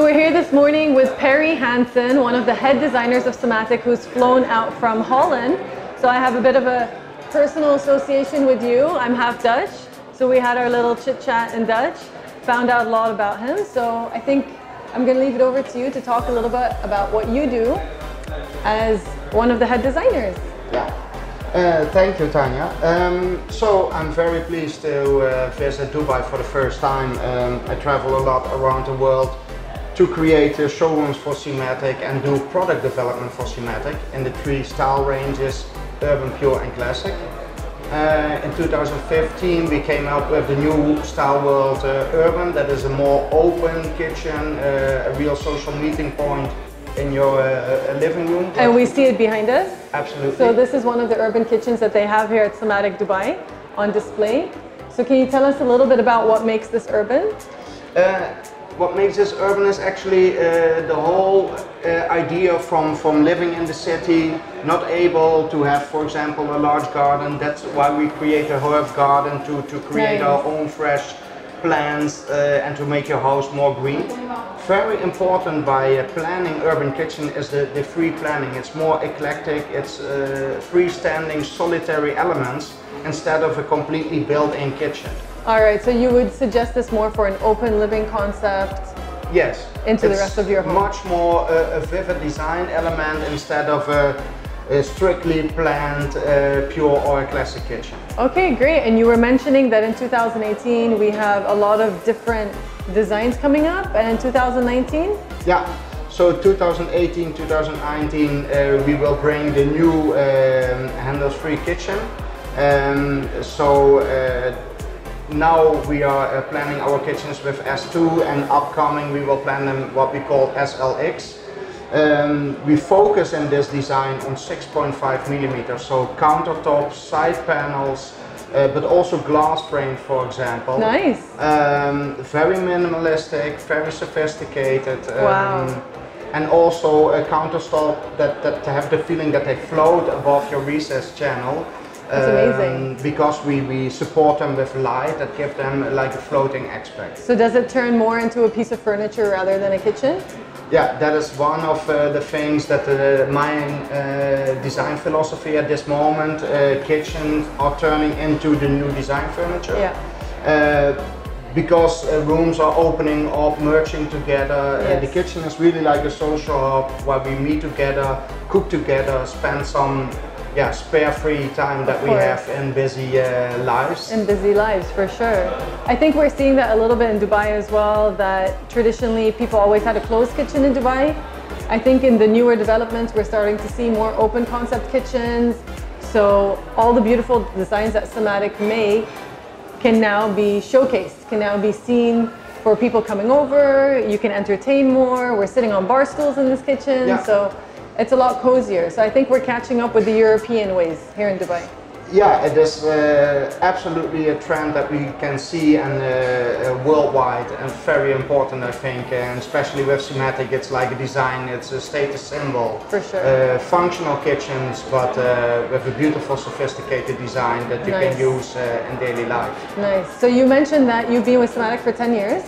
So we're here this morning with Perry Hanssen, one of the head designers of SieMatic, who's flown out from Holland. So I have a bit of a personal association with you. I'm half Dutch, so we had our little chit chat in Dutch, found out a lot about him. So I think I'm going to leave it over to you to talk a little bit about what you do as one of the head designers. Yeah. Uh, thank you, Tanya. Um, so I'm very pleased to uh, visit Dubai for the first time. Um, I travel a lot around the world to create uh, showrooms for SieMatic and do product development for SieMatic in the three style ranges, Urban, Pure and Classic. Uh, in 2015 we came out with the new Style World uh, Urban that is a more open kitchen, uh, a real social meeting point in your uh, living room. And we see it behind us. Absolutely. So this is one of the urban kitchens that they have here at SieMatic Dubai on display. So can you tell us a little bit about what makes this urban? Uh, what makes this urban is actually uh, the whole uh, idea from, from living in the city, not able to have, for example, a large garden. That's why we create a herb garden to, to create our own fresh plants uh, and to make your house more green. Very important by uh, planning urban kitchen is the, the free planning. It's more eclectic, it's uh, freestanding solitary elements instead of a completely built-in kitchen. All right, so you would suggest this more for an open living concept. Yes. Into the rest of your home. Much more uh, a vivid design element instead of a, a strictly planned, uh, pure or classic kitchen. Okay, great. And you were mentioning that in 2018 we have a lot of different designs coming up, and in 2019, Yeah. So 2018, 2019, uh, we will bring the new um, handles-free kitchen. Um, so uh, now we are uh, planning our kitchens with S2 and upcoming we will plan them what we call SLX. Um, we focus in this design on 6.5 millimeters, so countertops, side panels, uh, but also glass frame, for example. nice. Um, very minimalistic, very sophisticated. Um, Wow. And also a countertop that, that have the feeling that they float above your recess channel. That's amazing. Because we, we support them with light that give them like a floating aspect. So does it turn more into a piece of furniture rather than a kitchen? Yeah, that is one of uh, the things that uh, my uh, design philosophy at this moment. Uh, kitchens are turning into the new design furniture. Yeah. Uh, because uh, rooms are opening up, merging together. Uh, the kitchen is really like a social hub where we meet together, cook together, spend some yeah, spare free time that we have in busy uh, lives. in busy lives for sure. I think we're seeing that a little bit in Dubai as well, that traditionally people always had a closed kitchen in Dubai. I think in the newer developments we're starting to see more open concept kitchens. So all the beautiful designs that SieMatic make can now be showcased, can now be seen for people coming over. You can entertain more. We're sitting on bar stools in this kitchen. Yeah. So it's a lot cozier. So I think we're catching up with the European ways here in Dubai. Yeah, it is uh, absolutely a trend that we can see and uh, uh, worldwide and very important, I think, and especially with SieMatic, it's like a design, it's a status symbol. For sure. Uh, functional kitchens, but uh, with a beautiful, sophisticated design that you Nice. can use uh, in daily life. Nice. So you mentioned that you've been with SieMatic for 10 years.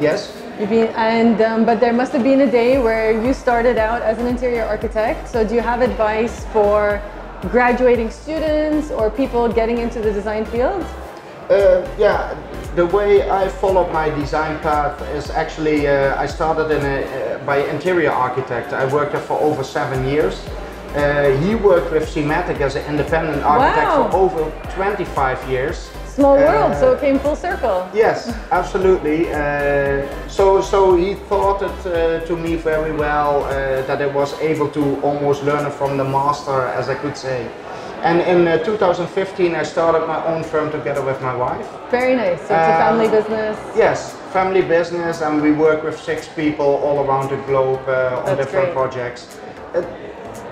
Yes? Been, and um, but there must have been a day where you started out as an interior architect. So do you have advice for graduating students or people getting into the design field? Uh, yeah, the way I followed my design path is actually uh, I started in a, uh, by interior architect. I worked there for over seven years. Uh, he worked with SieMatic as an independent architect Wow. for over 25 years. Small world, Uh, so it came full circle. Yes, absolutely. Uh, so, so he thought it uh, to me very well uh, that I was able to almost learn it from the master, as I could say. And in uh, 2015, I started my own firm together with my wife. Very nice. So it's a Um, family business. Yes, family business, and we work with six people all around the globe uh, on That's different great. projects. Uh,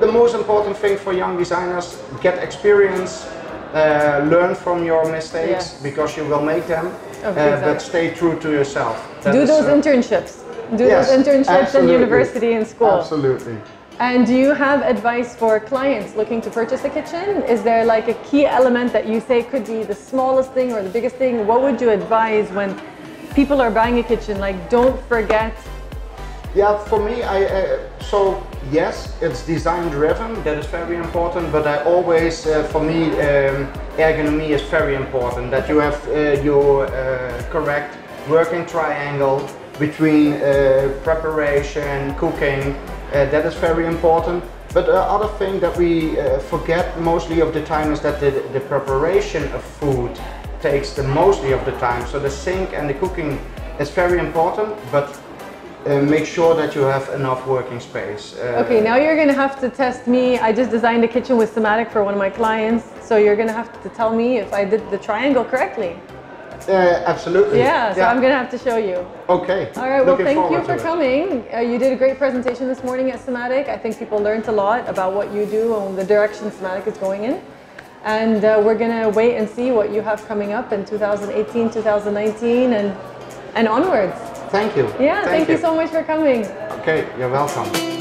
the most important thing for young designers: get experience, uh, learn from your mistakes Yes. because you will make them, Oh, uh, exactly. but stay true to yourself. That Do is, those uh, internships. Do yes, those internships absolutely. in university and school. Absolutely. And do you have advice for clients looking to purchase a kitchen? Is there like a key element that you say could be the smallest thing or the biggest thing? What would you advise when people are buying a kitchen? Like, don't forget Yeah, for me, I uh, so yes, it's design driven. That is very important. But I always, uh, for me, um, ergonomy is very important. That you have uh, your uh, correct working triangle between uh, preparation, cooking. Uh, that is very important. But the other thing that we forget mostly of the time is that the, the preparation of food takes the mostly of the time. So the sink and the cooking is very important, but uh, make sure that you have enough working space. Uh, okay, now you're going to have to test me. I just designed a kitchen with SieMatic for one of my clients, so you're going to have to tell me if I did the triangle correctly. Uh, absolutely. Yeah, so yeah. I'm going to have to show you. Okay. All right, well, thank you for coming. Uh, you did a great presentation this morning at SieMatic. I think people learned a lot about what you do and the direction SieMatic is going in. And uh, we're going to wait and see what you have coming up in 2018, 2019, and, and onwards. Thank you. Yeah, thank, thank you. you so much for coming. Okay, you're welcome.